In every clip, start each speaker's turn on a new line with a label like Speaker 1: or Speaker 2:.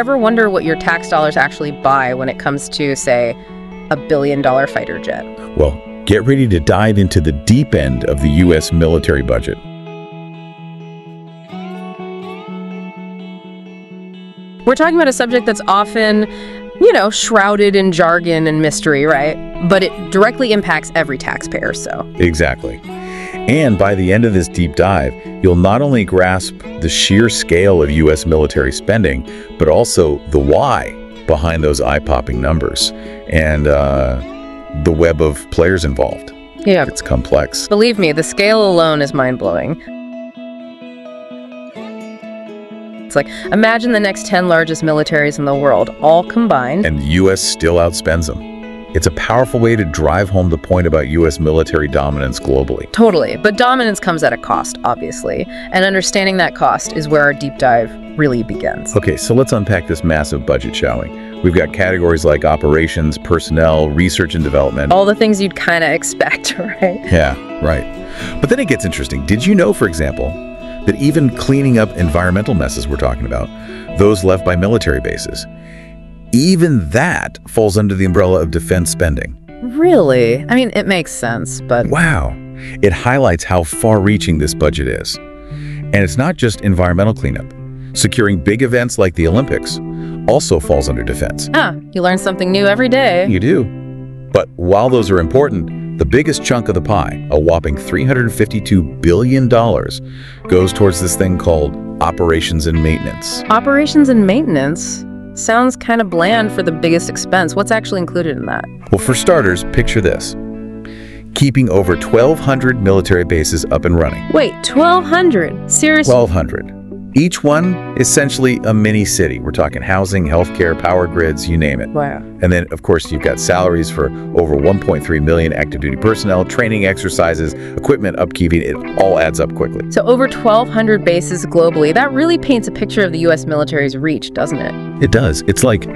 Speaker 1: Ever wonder what your tax dollars actually buy when it comes to, say, a billion dollar fighter jet?
Speaker 2: Well, get ready to dive into the deep end of the U.S. military budget.
Speaker 1: We're talking about a subject that's often, you know, shrouded in jargon and mystery, right? But it directly impacts every taxpayer, so.
Speaker 2: Exactly. And by the end of this deep dive, you'll not only grasp the sheer scale of U.S. military spending, but also the why behind those eye-popping numbers and uh, the web of players involved.
Speaker 1: Yeah.
Speaker 2: It's complex.
Speaker 1: Believe me, the scale alone is mind-blowing. It's like, imagine the next 10 largest militaries in the world, all combined.
Speaker 2: And the U.S. still outspends them. It's a powerful way to drive home the point about U.S. military dominance globally.
Speaker 1: Totally. But dominance comes at a cost, obviously. And understanding that cost is where our deep dive really begins.
Speaker 2: Okay, so let's unpack this massive budget, shall we? We've got categories like operations, personnel, research and development.
Speaker 1: All the things you'd kind of expect, right?
Speaker 2: Yeah, right. But then it gets interesting. Did you know, for example, that even cleaning up environmental messes we're talking about, those left by military bases, even that falls under the umbrella of defense spending.
Speaker 1: Really? I mean, it makes sense, but...
Speaker 2: Wow. It highlights how far-reaching this budget is. And it's not just environmental cleanup. Securing big events like the Olympics also falls under defense.
Speaker 1: Ah, you learn something new every day.
Speaker 2: You do. But while those are important, the biggest chunk of the pie, a whopping $352 billion, goes towards this thing called operations and maintenance.
Speaker 1: Operations and maintenance? Sounds kind of bland for the biggest expense. What's actually included in that?
Speaker 2: Well, for starters, picture this. Keeping over 1,200 military bases up and running.
Speaker 1: Wait, 1,200? Seriously?
Speaker 2: 1,200. Each one essentially a mini city. We're talking housing, healthcare, power grids, you name it.
Speaker 1: Wow.
Speaker 2: And then, of course, you've got salaries for over 1.3 million active duty personnel, training exercises, equipment upkeeping. It all adds up quickly.
Speaker 1: So over 1,200 bases globally. That really paints a picture of the U.S. military's reach, doesn't it?
Speaker 2: It does. It's like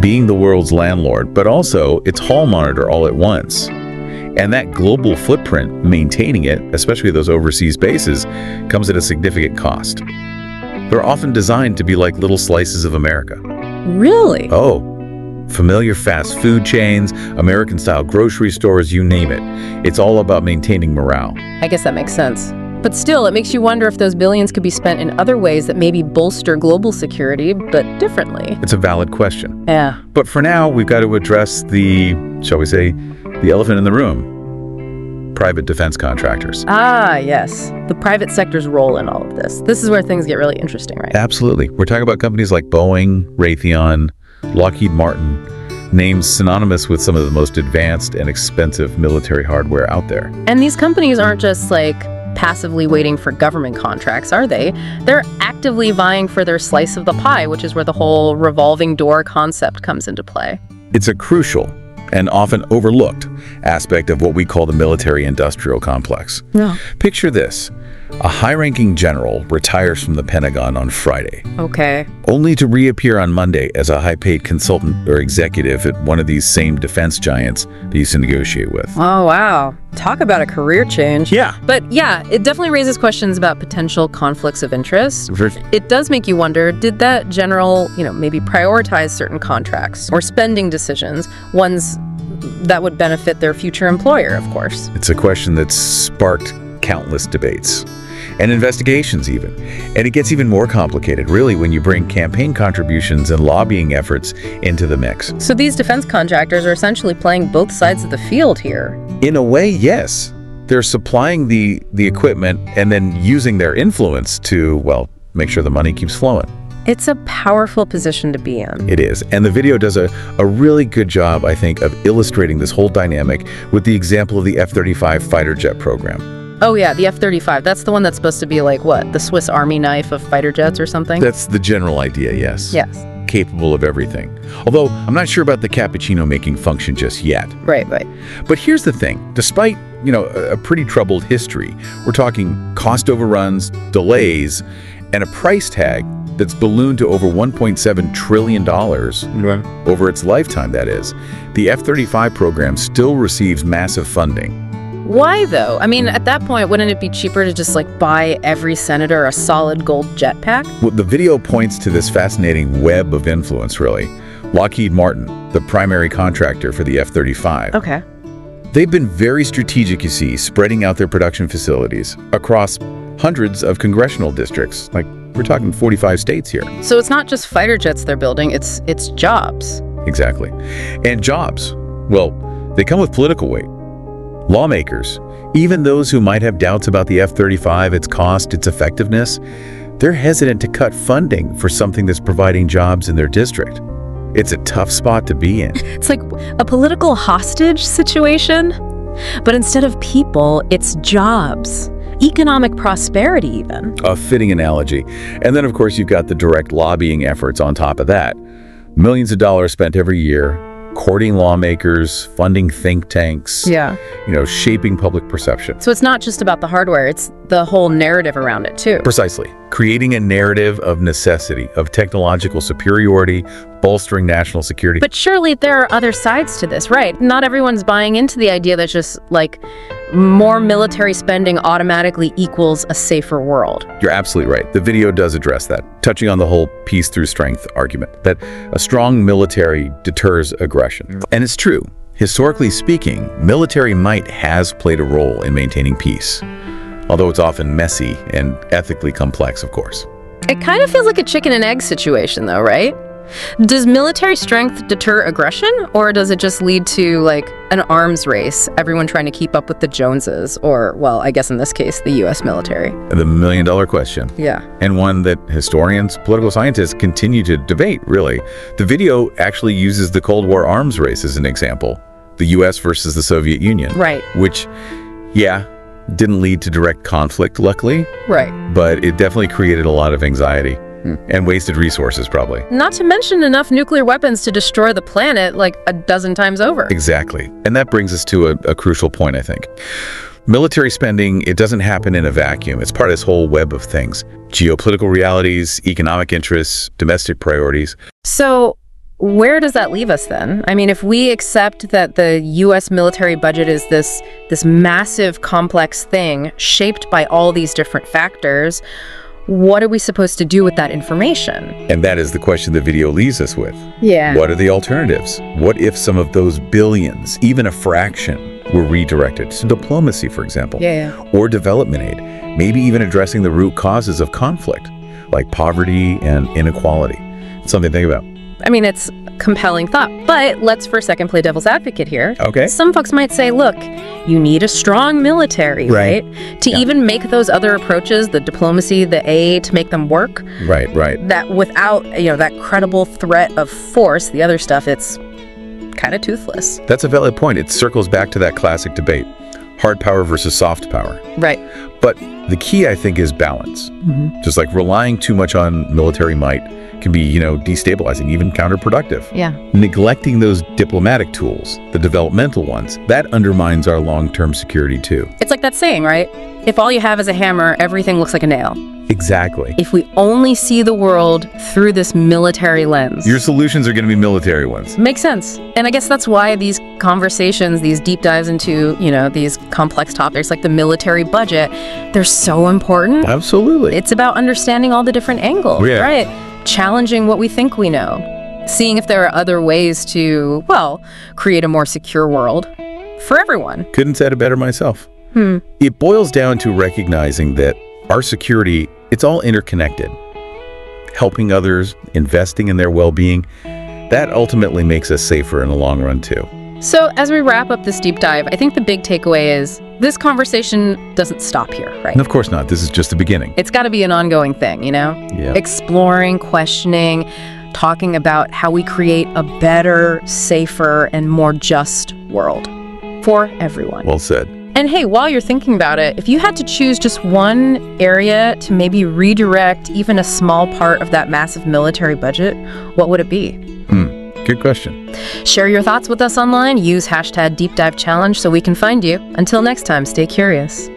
Speaker 2: being the world's landlord, but also its hall monitor all at once. And that global footprint, maintaining it, especially those overseas bases, comes at a significant cost. They're often designed to be like little slices of America.
Speaker 1: Really?
Speaker 2: Oh, familiar fast food chains, American-style grocery stores, you name it. It's all about maintaining morale.
Speaker 1: I guess that makes sense. But still, it makes you wonder if those billions could be spent in other ways that maybe bolster global security, but differently.
Speaker 2: It's a valid question.
Speaker 1: Yeah.
Speaker 2: But for now, we've got to address the, shall we say, the elephant in the room. Private defense contractors.
Speaker 1: Ah, yes. The private sector's role in all of this. This is where things get really interesting, right?
Speaker 2: Absolutely. We're talking about companies like Boeing, Raytheon, Lockheed Martin, names synonymous with some of the most advanced and expensive military hardware out there.
Speaker 1: And these companies aren't just like passively waiting for government contracts, are they? They're actively vying for their slice of the pie, which is where the whole revolving door concept comes into play.
Speaker 2: It's a crucial and often overlooked aspect of what we call the military-industrial complex.
Speaker 1: Yeah.
Speaker 2: Picture this. A high-ranking general retires from the Pentagon on Friday,
Speaker 1: Okay.
Speaker 2: only to reappear on Monday as a high-paid consultant or executive at one of these same defense giants they used to negotiate with.
Speaker 1: Oh, wow. Talk about a career change.
Speaker 2: Yeah.
Speaker 1: But yeah, it definitely raises questions about potential conflicts of interest. It does make you wonder, did that general, you know, maybe prioritize certain contracts or spending decisions, ones that would benefit their future employer, of course?
Speaker 2: It's a question that's sparked countless debates and investigations even. And it gets even more complicated, really, when you bring campaign contributions and lobbying efforts into the mix.
Speaker 1: So these defense contractors are essentially playing both sides of the field here.
Speaker 2: In a way, yes. They're supplying the, the equipment and then using their influence to, well, make sure the money keeps flowing.
Speaker 1: It's a powerful position to be in.
Speaker 2: It is. And the video does a, a really good job, I think, of illustrating this whole dynamic with the example of the F-35 fighter jet program.
Speaker 1: Oh yeah, the F-35. That's the one that's supposed to be like what? The Swiss Army knife of fighter jets or something?
Speaker 2: That's the general idea, yes.
Speaker 1: yes.
Speaker 2: Capable of everything. Although, I'm not sure about the cappuccino making function just yet.
Speaker 1: Right, right.
Speaker 2: But here's the thing. Despite, you know, a a pretty troubled history, we're talking cost overruns, delays, and a price tag that's ballooned to over $1.7 trillion over its lifetime, that is. The F-35 program still receives massive funding.
Speaker 1: Why, though? I mean, at that point, wouldn't it be cheaper to just, like, buy every senator a solid gold jetpack?
Speaker 2: Well, the video points to this fascinating web of influence, really. Lockheed Martin, the primary contractor for the F-35.
Speaker 1: Okay.
Speaker 2: They've been very strategic, you see, spreading out their production facilities across hundreds of congressional districts. Like, we're talking 45 states here.
Speaker 1: So it's not just fighter jets they're building, it's it's jobs.
Speaker 2: Exactly. And jobs, well, they come with political weight. Lawmakers, even those who might have doubts about the F-35, its cost, its effectiveness, they're hesitant to cut funding for something that's providing jobs in their district. It's a tough spot to be in.
Speaker 1: It's like a political hostage situation, but instead of people, it's jobs. Economic prosperity, even.
Speaker 2: A fitting analogy. And then, of course, you've got the direct lobbying efforts on top of that. Millions of dollars spent every year courting lawmakers, funding think tanks,
Speaker 1: Yeah.
Speaker 2: you know, shaping public perception.
Speaker 1: So it's not just about the hardware, it's the whole narrative around it, too.
Speaker 2: Precisely. Creating a narrative of necessity, of technological superiority, bolstering national security.
Speaker 1: But surely there are other sides to this, right? Not everyone's buying into the idea that just like more military spending automatically equals a safer world.
Speaker 2: You're absolutely right. The video does address that, touching on the whole peace through strength argument, that a strong military deters aggression. And it's true. Historically speaking, military might has played a role in maintaining peace, although it's often messy and ethically complex, of course.
Speaker 1: It kind of feels like a chicken and egg situation, though, right? Does military strength deter aggression, or does it just lead to like an arms race, everyone trying to keep up with the Joneses, or, well, I guess in this case, the US military?
Speaker 2: The million dollar question.
Speaker 1: Yeah.
Speaker 2: and one that historians, political scientists continue to debate, really. The video actually uses the Cold War arms race as an example, the US versus the Soviet Union,
Speaker 1: Right,
Speaker 2: which, yeah, didn't lead to direct conflict, luckily,
Speaker 1: right.
Speaker 2: but it definitely created a lot of anxiety Hmm. and wasted resources, probably.
Speaker 1: Not to mention enough nuclear weapons to destroy the planet like a dozen times over.
Speaker 2: Exactly. And that brings us to a, a crucial point, I think. Military spending, it doesn't happen in a vacuum. It's part of this whole web of things. Geopolitical realities, economic interests, domestic priorities.
Speaker 1: So, where does that leave us then? I mean, if we accept that the US military budget is this this massive complex thing shaped by all these different factors, what are we supposed to do with that information?
Speaker 2: And that is the question the video leaves us with.
Speaker 1: Yeah.
Speaker 2: What are the alternatives? What if some of those billions, even a fraction, were redirected to diplomacy, for example,
Speaker 1: Yeah.
Speaker 2: or development aid, maybe even addressing the root causes of conflict, like poverty and inequality? It's Something to think about.
Speaker 1: I mean, it's a compelling thought, but let's for a second play devil's advocate here.
Speaker 2: Okay.
Speaker 1: Some folks might say, look, you need a strong military,
Speaker 2: Right.
Speaker 1: right? To even make those other approaches, the diplomacy, the aid, to make them work,
Speaker 2: Right, right.
Speaker 1: that without, you know, that credible threat of force, the other stuff, it's kind of toothless.
Speaker 2: That's a valid point. It circles back to that classic debate hard power versus soft power.
Speaker 1: Right.
Speaker 2: But the key, I think, is balance. Mm-hmm. Just like relying too much on military might can be, you know, destabilizing, even counterproductive.
Speaker 1: Yeah.
Speaker 2: Neglecting those diplomatic tools, the developmental ones, that undermines our long-term security too.
Speaker 1: It's like that saying, right? If all you have is a hammer, everything looks like a nail.
Speaker 2: Exactly.
Speaker 1: If we only see the world through this military lens.
Speaker 2: Your solutions are going to be military ones.
Speaker 1: Makes sense. And I guess that's why these conversations, these deep dives into, you know, these complex topics like the military budget, they're so important.
Speaker 2: Absolutely.
Speaker 1: It's about understanding all the different angles, oh,
Speaker 2: Yeah.
Speaker 1: right? Challenging what we think we know. Seeing if there are other ways to, well, create a more secure world for everyone.
Speaker 2: Couldn't say it better myself.
Speaker 1: Hmm.
Speaker 2: It boils down to recognizing that our security, it's all interconnected. Helping others, investing in their well-being, that ultimately makes us safer in the long run too.
Speaker 1: So, as we wrap up this deep dive, I think the big takeaway is this conversation doesn't stop here, right?
Speaker 2: And of course not. This is just the beginning.
Speaker 1: It's got to be an ongoing thing, you know?
Speaker 2: Yeah.
Speaker 1: Exploring, questioning, talking about how we create a better, safer, and more just world for everyone.
Speaker 2: Well said.
Speaker 1: And hey, while you're thinking about it, if you had to choose just one area to maybe redirect even a small part of that massive military budget, what would it be? Hmm.
Speaker 2: Good question.
Speaker 1: Share your thoughts with us online. Use hashtag Deep Dive Challenge so we can find you. Until next time, stay curious.